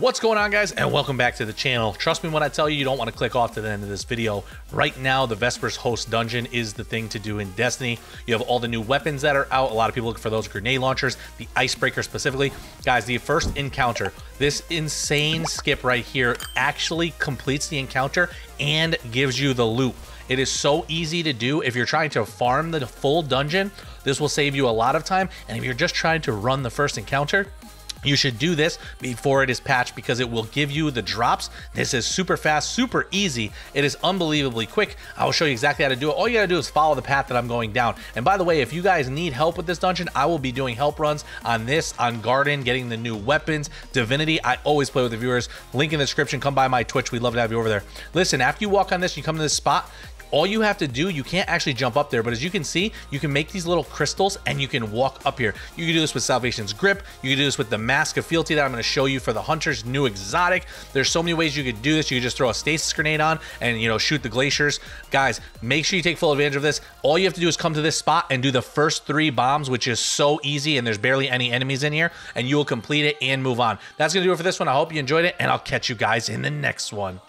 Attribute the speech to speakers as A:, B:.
A: What's going on guys and welcome back to the channel. Trust me when I tell you you don't want to click off to the end of this video. Right now the Vespers Host Dungeon is the thing to do in Destiny. You have all the new weapons that are out. A lot of people look for those grenade launchers, the Icebreaker specifically. Guys, the first encounter, this insane skip right here actually completes the encounter and gives you the loot. It is so easy to do. If you're trying to farm the full dungeon, this will save you a lot of time. And if you're just trying to run the first encounter, you should do this before it is patched because it will give you the drops. This is super fast, super easy. It is unbelievably quick. I will show you exactly how to do it. All you gotta do is follow the path that I'm going down. And by the way, if you guys need help with this dungeon, I will be doing help runs on this, on Garden, getting the new weapons, Divinity. I always play with the viewers. Link in the description. Come by my Twitch. We'd love to have you over there. Listen, after you walk on this, you come to this spot, all you have to do, you can't actually jump up there, but as you can see, you can make these little crystals and you can walk up here. You can do this with Salvation's Grip. You can do this with the Mask of Fealty that I'm going to show you for the Hunter's new exotic. There's so many ways you could do this. You could just throw a stasis grenade on and, you know, shoot the glaciers. Guys, make sure you take full advantage of this. All you have to do is come to this spot and do the first three bombs, which is so easy and there's barely any enemies in here, and you will complete it and move on. That's going to do it for this one. I hope you enjoyed it, and I'll catch you guys in the next one.